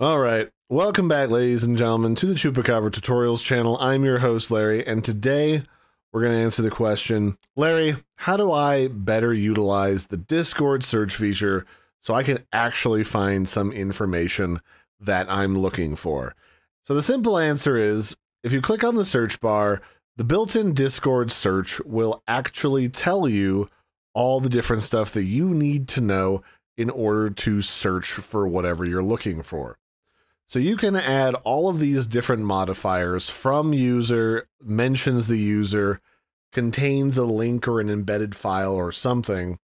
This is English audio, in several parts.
All right. Welcome back, ladies and gentlemen, to the Chupacabra Tutorials channel. I'm your host, Larry, and today we're going to answer the question Larry, how do I better utilize the Discord search feature so I can actually find some information that I'm looking for? So, the simple answer is if you click on the search bar, the built in Discord search will actually tell you all the different stuff that you need to know in order to search for whatever you're looking for. So you can add all of these different modifiers from user, mentions the user, contains a link or an embedded file or something,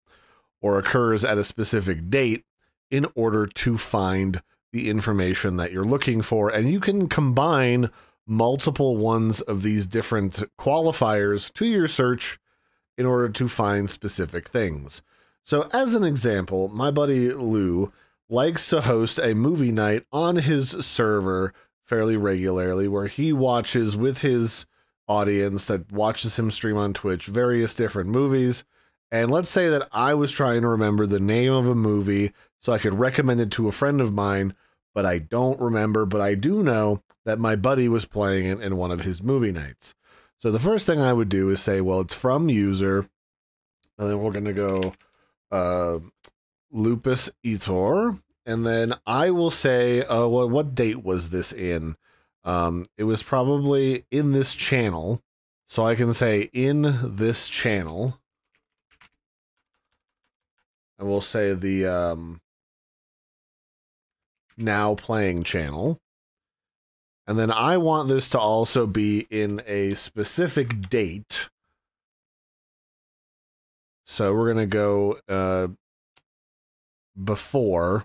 or occurs at a specific date in order to find the information that you're looking for. And you can combine multiple ones of these different qualifiers to your search in order to find specific things. So, as an example, my buddy Lou likes to host a movie night on his server fairly regularly where he watches with his audience that watches him stream on Twitch various different movies. And let's say that I was trying to remember the name of a movie so I could recommend it to a friend of mine, but I don't remember, but I do know that my buddy was playing it in one of his movie nights. So the first thing I would do is say, well, it's from user, and then we're going to go uh, Lupus Etor. And then I will say, uh, well, what date was this in? Um, it was probably in this channel. So I can say in this channel. And we'll say the um, now playing channel. And then I want this to also be in a specific date. So we're going to go uh, before,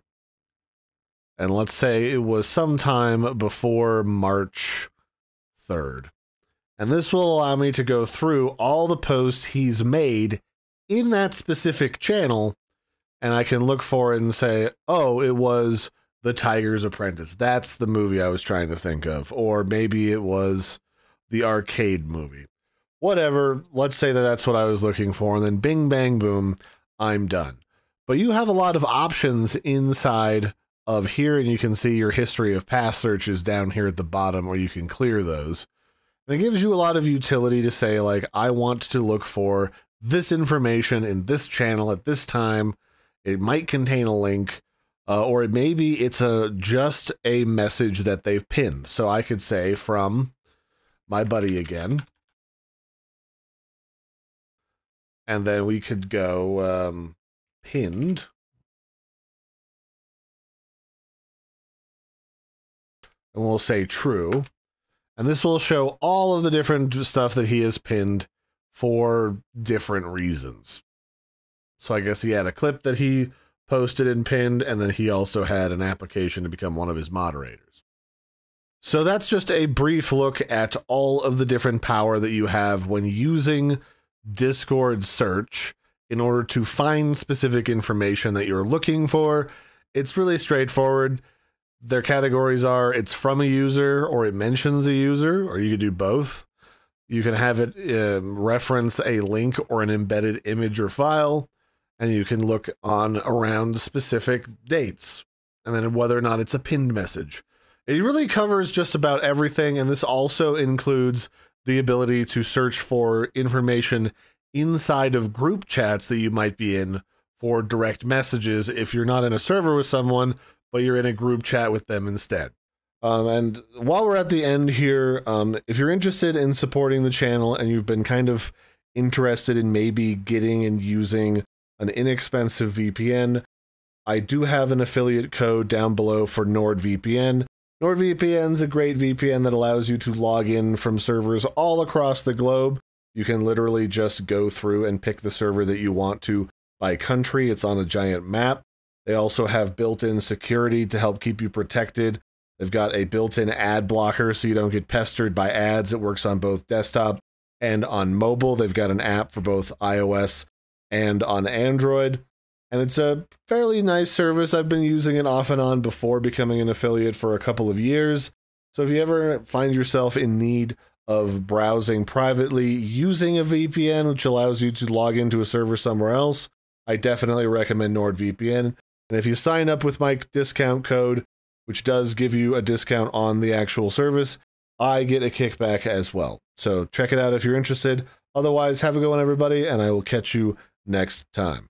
and let's say it was sometime before March 3rd. And this will allow me to go through all the posts he's made in that specific channel, and I can look for it and say, oh, it was The Tiger's Apprentice. That's the movie I was trying to think of. Or maybe it was the arcade movie. Whatever, let's say that that's what I was looking for, and then bing, bang, boom, I'm done but you have a lot of options inside of here and you can see your history of past searches down here at the bottom where you can clear those. And it gives you a lot of utility to say like i want to look for this information in this channel at this time. It might contain a link uh, or maybe it's a just a message that they've pinned. So i could say from my buddy again. And then we could go um, pinned. And we'll say true. And this will show all of the different stuff that he has pinned for different reasons. So I guess he had a clip that he posted and pinned, and then he also had an application to become one of his moderators. So that's just a brief look at all of the different power that you have when using Discord search in order to find specific information that you're looking for. It's really straightforward. Their categories are it's from a user or it mentions a user, or you could do both. You can have it um, reference a link or an embedded image or file, and you can look on around specific dates, and then whether or not it's a pinned message. It really covers just about everything, and this also includes the ability to search for information inside of group chats that you might be in for direct messages if you're not in a server with someone, but you're in a group chat with them instead. Um, and while we're at the end here, um, if you're interested in supporting the channel and you've been kind of interested in maybe getting and using an inexpensive VPN, I do have an affiliate code down below for NordVPN. NordVPN is a great VPN that allows you to log in from servers all across the globe you can literally just go through and pick the server that you want to by country. It's on a giant map. They also have built in security to help keep you protected. They've got a built in ad blocker so you don't get pestered by ads. It works on both desktop and on mobile. They've got an app for both iOS and on Android. And it's a fairly nice service. I've been using it off and on before becoming an affiliate for a couple of years. So if you ever find yourself in need of browsing privately using a VPN, which allows you to log into a server somewhere else, I definitely recommend NordVPN. And if you sign up with my discount code, which does give you a discount on the actual service. I get a kickback as well. So check it out if you're interested. Otherwise, have a good one, everybody, and I will catch you next time.